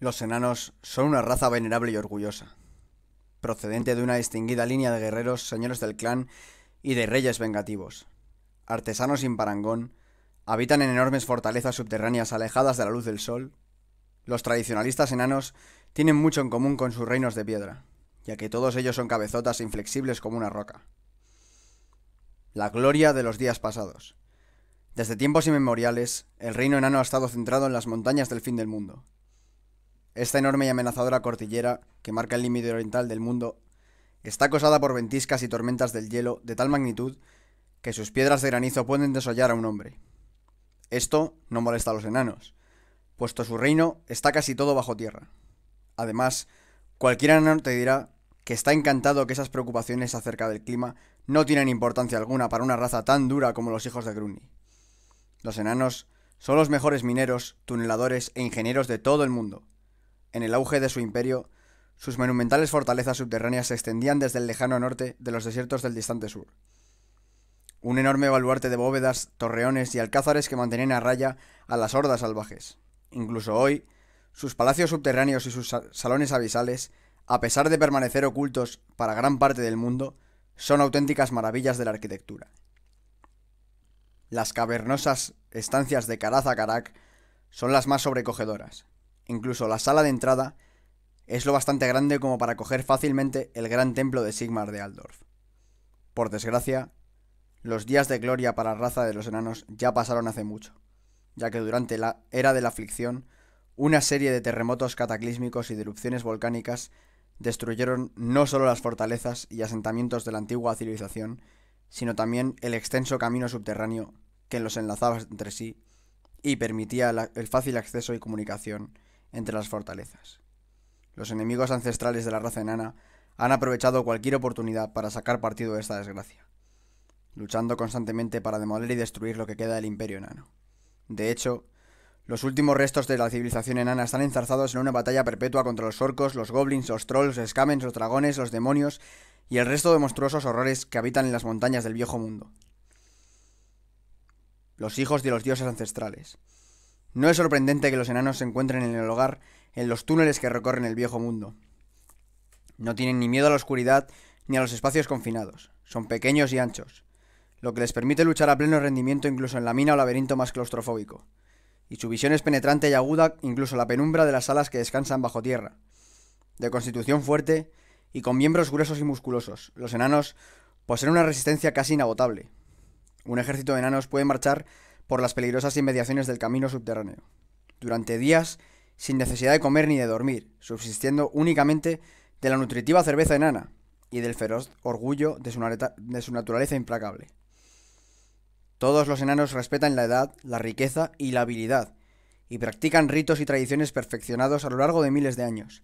Los enanos son una raza venerable y orgullosa, procedente de una distinguida línea de guerreros, señores del clan y de reyes vengativos. Artesanos sin parangón, habitan en enormes fortalezas subterráneas alejadas de la luz del sol. Los tradicionalistas enanos tienen mucho en común con sus reinos de piedra, ya que todos ellos son cabezotas e inflexibles como una roca. La gloria de los días pasados. Desde tiempos inmemoriales, el reino enano ha estado centrado en las montañas del fin del mundo. Esta enorme y amenazadora cordillera, que marca el límite oriental del mundo, está acosada por ventiscas y tormentas del hielo de tal magnitud que sus piedras de granizo pueden desollar a un hombre. Esto no molesta a los enanos, puesto su reino está casi todo bajo tierra. Además, cualquier enano te dirá que está encantado que esas preocupaciones acerca del clima no tienen importancia alguna para una raza tan dura como los hijos de Grunny. Los enanos son los mejores mineros, tuneladores e ingenieros de todo el mundo. En el auge de su imperio, sus monumentales fortalezas subterráneas se extendían desde el lejano norte de los desiertos del distante sur. Un enorme baluarte de bóvedas, torreones y alcázares que mantenían a raya a las hordas salvajes. Incluso hoy, sus palacios subterráneos y sus salones abisales, a pesar de permanecer ocultos para gran parte del mundo, son auténticas maravillas de la arquitectura. Las cavernosas estancias de Caraza Carac son las más sobrecogedoras. Incluso la sala de entrada es lo bastante grande como para coger fácilmente el gran templo de Sigmar de Aldorf. Por desgracia, los días de gloria para la raza de los enanos ya pasaron hace mucho, ya que durante la era de la aflicción, una serie de terremotos cataclísmicos y de erupciones volcánicas destruyeron no solo las fortalezas y asentamientos de la antigua civilización, sino también el extenso camino subterráneo que los enlazaba entre sí y permitía el fácil acceso y comunicación entre las fortalezas. Los enemigos ancestrales de la raza enana han aprovechado cualquier oportunidad para sacar partido de esta desgracia, luchando constantemente para demoler y destruir lo que queda del imperio enano. De hecho, los últimos restos de la civilización enana están enzarzados en una batalla perpetua contra los orcos, los goblins, los trolls, los scamens, los dragones, los demonios y el resto de monstruosos horrores que habitan en las montañas del viejo mundo. Los hijos de los dioses ancestrales. No es sorprendente que los enanos se encuentren en el hogar en los túneles que recorren el viejo mundo. No tienen ni miedo a la oscuridad ni a los espacios confinados. Son pequeños y anchos, lo que les permite luchar a pleno rendimiento incluso en la mina o laberinto más claustrofóbico. Y su visión es penetrante y aguda incluso la penumbra de las salas que descansan bajo tierra. De constitución fuerte, y con miembros gruesos y musculosos. Los enanos poseen una resistencia casi inagotable. Un ejército de enanos puede marchar por las peligrosas inmediaciones del camino subterráneo, durante días sin necesidad de comer ni de dormir, subsistiendo únicamente de la nutritiva cerveza enana y del feroz orgullo de su, naturaleza implacable. Todos los enanos respetan la edad, la riqueza y la habilidad, y practican ritos y tradiciones perfeccionados a lo largo de miles de años,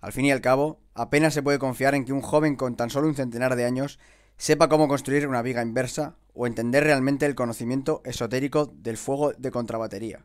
al fin y al cabo, apenas se puede confiar en que un joven con tan solo un centenar de años sepa cómo construir una viga inversa o entender realmente el conocimiento esotérico del fuego de contrabatería.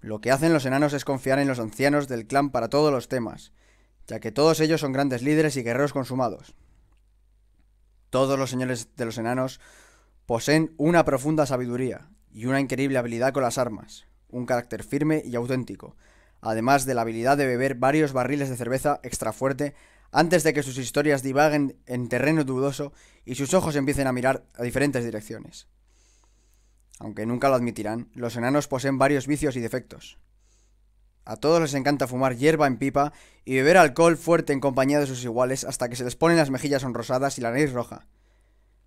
Lo que hacen los enanos es confiar en los ancianos del clan para todos los temas, ya que todos ellos son grandes líderes y guerreros consumados. Todos los señores de los enanos poseen una profunda sabiduría y una increíble habilidad con las armas, un carácter firme y auténtico, además de la habilidad de beber varios barriles de cerveza extra fuerte antes de que sus historias divaguen en terreno dudoso y sus ojos empiecen a mirar a diferentes direcciones. Aunque nunca lo admitirán, los enanos poseen varios vicios y defectos. A todos les encanta fumar hierba en pipa y beber alcohol fuerte en compañía de sus iguales hasta que se les ponen las mejillas sonrosadas y la nariz roja.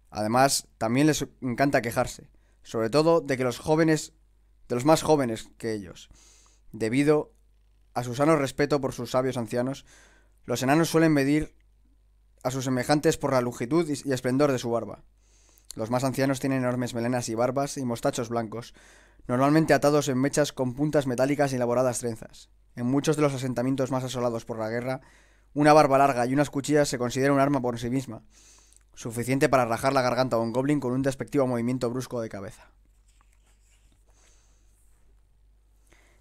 Además, también les encanta quejarse, sobre todo de que los jóvenes, de los más jóvenes que ellos, debido a su sano respeto por sus sabios ancianos, los enanos suelen medir a sus semejantes por la longitud y esplendor de su barba. Los más ancianos tienen enormes melenas y barbas y mostachos blancos, normalmente atados en mechas con puntas metálicas y elaboradas trenzas. En muchos de los asentamientos más asolados por la guerra, una barba larga y unas cuchillas se considera un arma por sí misma, suficiente para rajar la garganta a un goblin con un despectivo movimiento brusco de cabeza.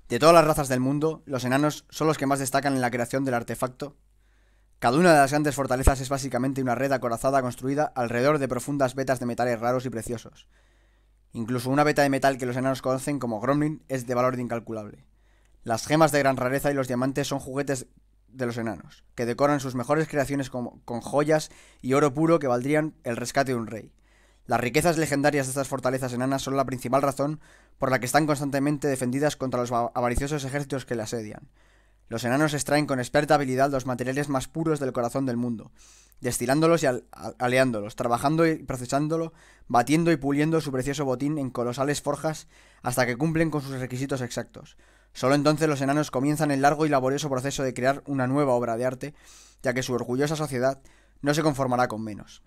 De todas las razas del mundo, los enanos son los que más destacan en la creación del artefacto. Cada una de las grandes fortalezas es básicamente una red acorazada construida alrededor de profundas vetas de metales raros y preciosos. Incluso una beta de metal que los enanos conocen como Gromlin es de valor incalculable. Las gemas de gran rareza y los diamantes son juguetes de los enanos, que decoran sus mejores creaciones con, con joyas y oro puro que valdrían el rescate de un rey. Las riquezas legendarias de estas fortalezas enanas son la principal razón por la que están constantemente defendidas contra los avariciosos ejércitos que le asedian. Los enanos extraen con experta habilidad los materiales más puros del corazón del mundo, destilándolos y aleándolos, trabajando y procesándolo, batiendo y puliendo su precioso botín en colosales forjas hasta que cumplen con sus requisitos exactos. Solo entonces los enanos comienzan el largo y laborioso proceso de crear una nueva obra de arte, ya que su orgullosa sociedad no se conformará con menos.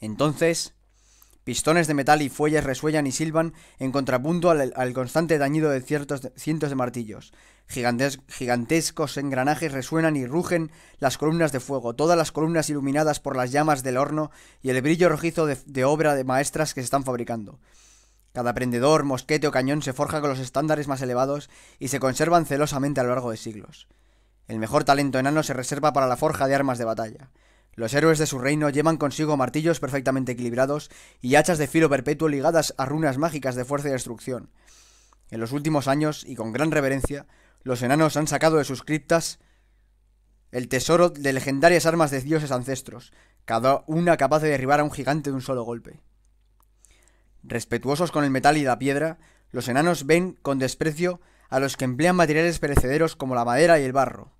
Entonces, pistones de metal y fuelles resuellan y silban en contrapunto al, constante dañido de, ciertos cientos de martillos. gigantescos engranajes resuenan y rugen las columnas de fuego, todas las columnas iluminadas por las llamas del horno y el brillo rojizo de, de obra de maestras que se están fabricando. Cada prendedor, mosquete o cañón se forja con los estándares más elevados y se conservan celosamente a lo largo de siglos. El mejor talento enano se reserva para la forja de armas de batalla. Los héroes de su reino llevan consigo martillos perfectamente equilibrados y hachas de filo perpetuo ligadas a runas mágicas de fuerza y destrucción. En los últimos años, y con gran reverencia, los enanos han sacado de sus criptas el tesoro de legendarias armas de dioses ancestros, cada una capaz de derribar a un gigante de un solo golpe. Respetuosos con el metal y la piedra, los enanos ven con desprecio a los que emplean materiales perecederos como la madera y el barro.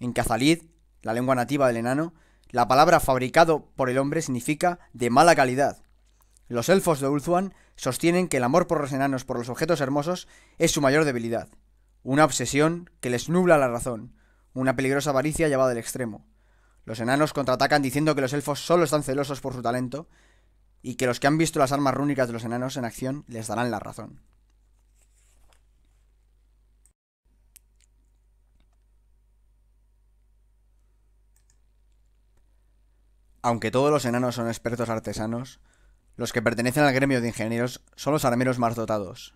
En Cazalid, la lengua nativa del enano, la palabra fabricado por el hombre significa de mala calidad. Los elfos de Ulthuan sostienen que el amor por los enanos por los objetos hermosos es su mayor debilidad, una obsesión que les nubla la razón, una peligrosa avaricia llevada al extremo. Los enanos contraatacan diciendo que los elfos solo están celosos por su talento y que los que han visto las armas rúnicas de los enanos en acción les darán la razón. Aunque todos los enanos son expertos artesanos, los que pertenecen al gremio de ingenieros son los armeros más dotados.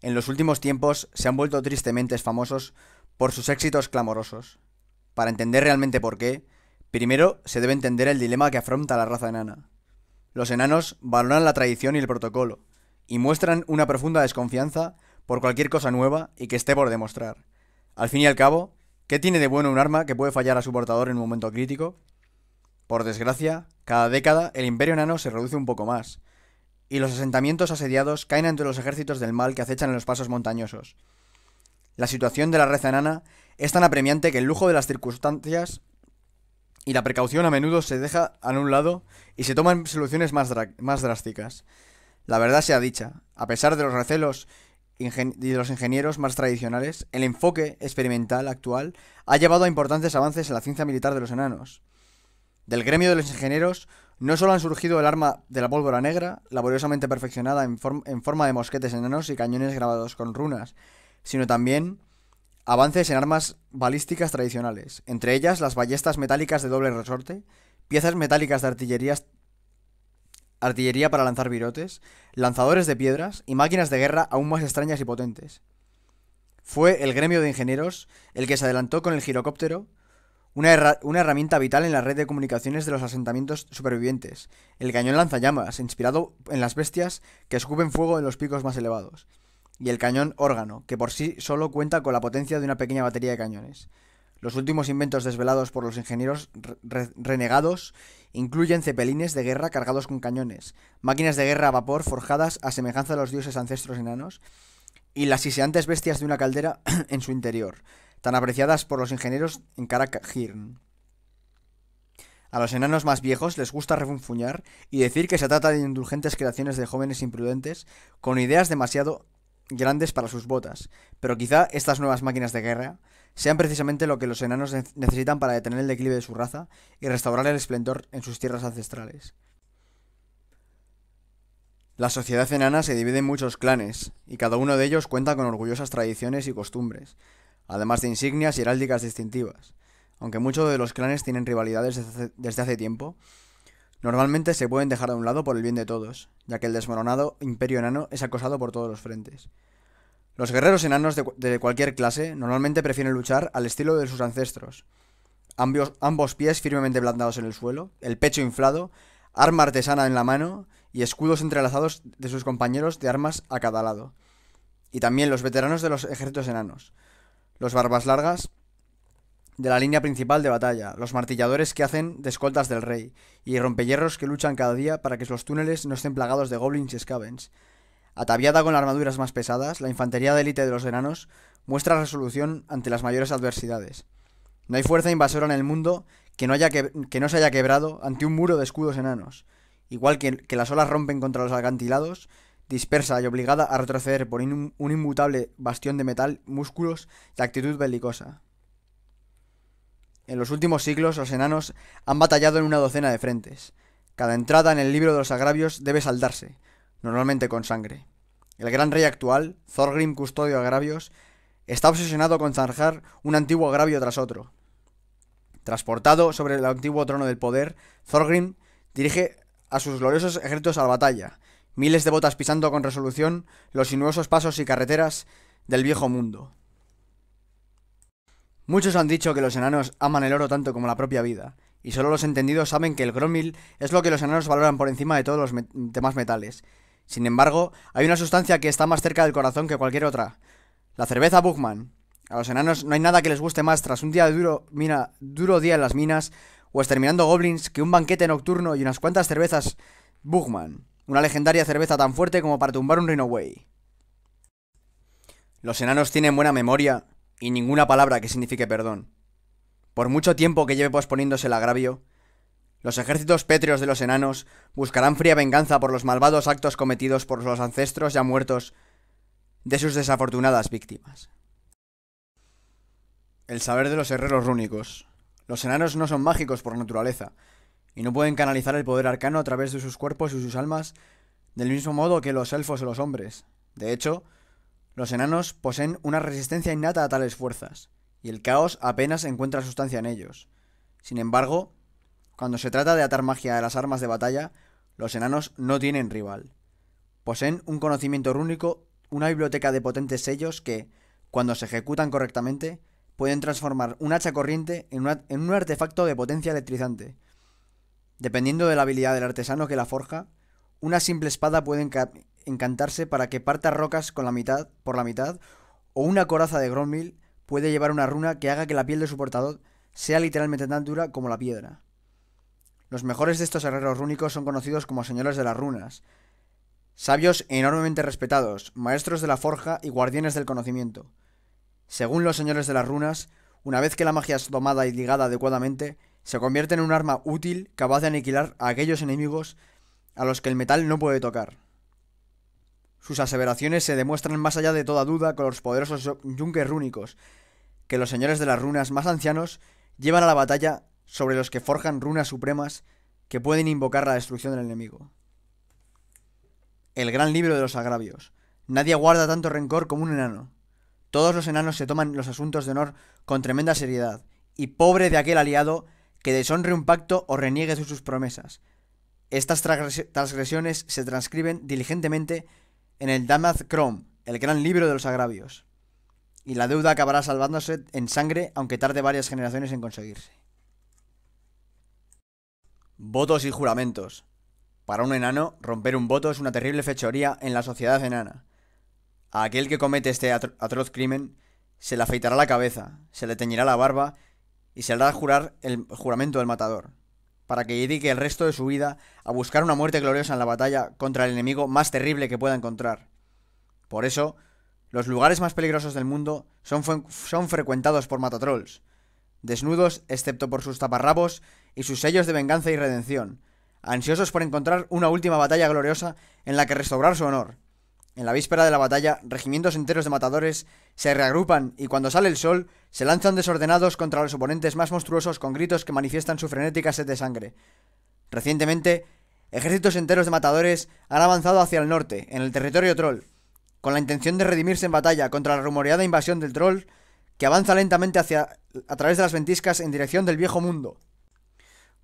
En los últimos tiempos se han vuelto tristemente famosos por sus éxitos clamorosos. Para entender realmente por qué, primero se debe entender el dilema que afronta la raza enana. Los enanos valoran la tradición y el protocolo, y muestran una profunda desconfianza por cualquier cosa nueva y que esté por demostrar. Al fin y al cabo, ¿qué tiene de bueno un arma que puede fallar a su portador en un momento crítico? Por desgracia, cada década el imperio enano se reduce un poco más, y los asentamientos asediados caen entre los ejércitos del mal que acechan en los pasos montañosos. La situación de la raza enana es tan apremiante que el lujo de las circunstancias y la precaución a menudo se deja a un lado y se toman soluciones más, más drásticas. La verdad sea dicha, a pesar de los recelos y de los ingenieros más tradicionales, el enfoque experimental actual ha llevado a importantes avances en la ciencia militar de los enanos. Del gremio de los ingenieros no solo han surgido el arma de la pólvora negra, laboriosamente perfeccionada en, forma de mosquetes enanos y cañones grabados con runas, sino también avances en armas balísticas tradicionales, entre ellas las ballestas metálicas de doble resorte, piezas metálicas de artillería, artillería para lanzar virotes, lanzadores de piedras y máquinas de guerra aún más extrañas y potentes. Fue el gremio de ingenieros el que se adelantó con el girocóptero una, herramienta vital en la red de comunicaciones de los asentamientos supervivientes. El cañón lanzallamas, inspirado en las bestias que escupen fuego en los picos más elevados. Y el cañón órgano, que por sí solo cuenta con la potencia de una pequeña batería de cañones. Los últimos inventos desvelados por los ingenieros renegados incluyen cepelines de guerra cargados con cañones, máquinas de guerra a vapor forjadas a semejanza de los dioses ancestros enanos, y las siseantes bestias de una caldera en su interior, tan apreciadas por los ingenieros en Karak-Hirn. A los enanos más viejos les gusta refunfuñar y decir que se trata de indulgentes creaciones de jóvenes imprudentes con ideas demasiado grandes para sus botas, pero quizá estas nuevas máquinas de guerra sean precisamente lo que los enanos necesitan para detener el declive de su raza y restaurar el esplendor en sus tierras ancestrales. La sociedad enana se divide en muchos clanes, y cada uno de ellos cuenta con orgullosas tradiciones y costumbres, además de insignias y heráldicas distintivas. Aunque muchos de los clanes tienen rivalidades desde hace, tiempo, normalmente se pueden dejar a un lado por el bien de todos, ya que el desmoronado imperio enano es acosado por todos los frentes. Los guerreros enanos de, cualquier clase normalmente prefieren luchar al estilo de sus ancestros. Ambos, ambos pies firmemente plantados en el suelo, el pecho inflado, arma artesana en la mano y escudos entrelazados de sus compañeros de armas a cada lado. y también los veteranos de los ejércitos enanos, los barbas largas de la línea principal de batalla, los martilladores que hacen de escoltas del rey, y rompehierros que luchan cada día para que los túneles no estén plagados de goblins y scavens. Ataviada con armaduras más pesadas, la infantería de élite de los enanos muestra resolución ante las mayores adversidades. No hay fuerza invasora en el mundo que no, haya que, no se haya quebrado ante un muro de escudos enanos. Igual que, que las olas rompen contra los acantilados, dispersa y obligada a retroceder por un inmutable bastión de metal, músculos y actitud belicosa. En los últimos siglos los enanos han batallado en una docena de frentes. Cada entrada en el libro de los agravios debe saldarse, normalmente con sangre. El gran rey actual, Thorgrim Custodio de Agravios, está obsesionado con zanjar un antiguo agravio tras otro. Transportado sobre el antiguo trono del poder, Thorgrim dirige a sus gloriosos ejércitos a la batalla, miles de botas pisando con resolución los sinuosos pasos y carreteras del viejo mundo. Muchos han dicho que los enanos aman el oro tanto como la propia vida, y solo los entendidos saben que el gromil es lo que los enanos valoran por encima de todos los demás metales. Sin embargo, hay una sustancia que está más cerca del corazón que cualquier otra. La cerveza Buchmann. A los enanos no hay nada que les guste más tras un día de duro, mina, duro día en las minas o exterminando goblins que un banquete nocturno y unas cuantas cervezas Buchmann. Una legendaria cerveza tan fuerte como para tumbar un Way. Los enanos tienen buena memoria y ninguna palabra que signifique perdón. Por mucho tiempo que lleve posponiéndose el agravio, los ejércitos pétreos de los enanos buscarán fría venganza por los malvados actos cometidos por los ancestros ya muertos de sus desafortunadas víctimas. El saber de los herreros rúnicos. Los enanos no son mágicos por naturaleza, y no pueden canalizar el poder arcano a través de sus cuerpos y sus almas del mismo modo que los elfos o los hombres. De hecho, los enanos poseen una resistencia innata a tales fuerzas, y el caos apenas encuentra sustancia en ellos. Sin embargo, cuando se trata de atar magia a las armas de batalla, los enanos no tienen rival. Poseen un conocimiento rúnico, una biblioteca de potentes sellos que, cuando se ejecutan correctamente, pueden transformar un hacha corriente en, en un artefacto de potencia electrizante. Dependiendo de la habilidad del artesano que la forja, una simple espada puede encantarse para que parta rocas con la mitad, por la mitad, o una coraza de Gromil puede llevar una runa que haga que la piel de su portador sea literalmente tan dura como la piedra. Los mejores de estos herreros rúnicos son conocidos como señores de las runas, sabios enormemente respetados, maestros de la forja y guardianes del conocimiento. Según los señores de las runas, una vez que la magia es domada y ligada adecuadamente, se convierte en un arma útil capaz de aniquilar a aquellos enemigos a los que el metal no puede tocar. Sus aseveraciones se demuestran más allá de toda duda con los poderosos yunques rúnicos, que los señores de las runas más ancianos llevan a la batalla sobre los que forjan runas supremas que pueden invocar la destrucción del enemigo. El gran libro de los agravios. Nadie guarda tanto rencor como un enano. Todos los enanos se toman los asuntos de honor con tremenda seriedad, y pobre de aquel aliado que deshonre un pacto o reniegue sus promesas. Estas transgresiones se transcriben diligentemente en el Damath Chrome, el gran libro de los agravios. Y la deuda acabará salvándose en sangre, aunque tarde varias generaciones en conseguirse. Votos y juramentos. Para un enano, romper un voto es una terrible fechoría en la sociedad enana. A aquel que comete este atroz crimen, se le afeitará la cabeza, se le teñirá la barba y se hará jurar el juramento del matador, para que dedique el resto de su vida a buscar una muerte gloriosa en la batalla contra el enemigo más terrible que pueda encontrar. Por eso, los lugares más peligrosos del mundo son, son frecuentados por matatrolls, desnudos excepto por sus taparrabos y sus sellos de venganza y redención, ansiosos por encontrar una última batalla gloriosa en la que restaurar su honor. En la víspera de la batalla, regimientos enteros de matadores se reagrupan y cuando sale el sol, se lanzan desordenados contra los oponentes más monstruosos con gritos que manifiestan su frenética sed de sangre. Recientemente, ejércitos enteros de matadores han avanzado hacia el norte, en el territorio troll, con la intención de redimirse en batalla contra la rumoreada invasión del troll que avanza lentamente hacia a través de las ventiscas en dirección del viejo mundo.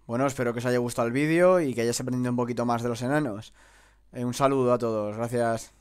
Bueno, espero que os haya gustado el vídeo y que hayáis aprendido un poquito más de los enanos. Eh, un saludo a todos, gracias.